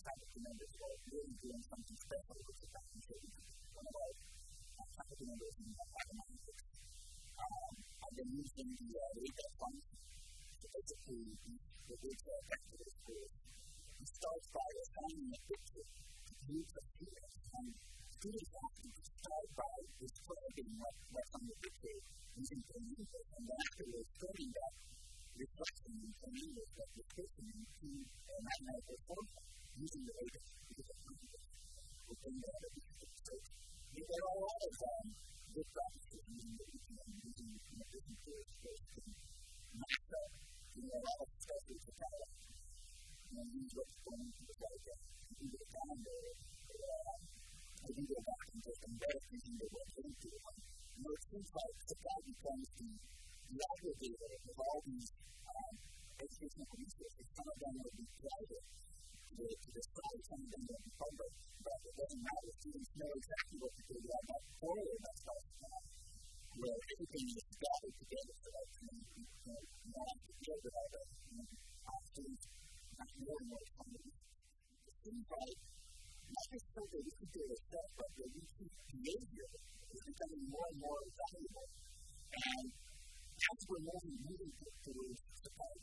that tremendous way of really doing something special with the fashion shows. One of our faculty members in mathematics, um, I've been using the uh, Rita function to basically the our practical schools. It starts by assigning a picture to groups of students, and students have to start by describing what, what's on the picture using the language, and then afterwards turning that reflection the language that description into an analytical formula using the data because I think that we can get out of these mistakes. We a lot of um, good practices in the beginning using you know, different tools to match up. We get a lot of stuff that's a catalog. You know, use what's going to the data. You can get a calendar or um, I can go back and just embed using the web into one. You know, it seems like that becomes the, the aggregator of all these um, educational resources. Some of them are private do it to describe something in public, but it doesn't matter. Students know exactly what to do. They're not forward, that's not where everything is gathered together so that you can not together without us. know. students not more and more comedy. It seems like not just something we can do ourselves, but the repeat behavior is becoming more and more valuable. And that's where moving moving to the society.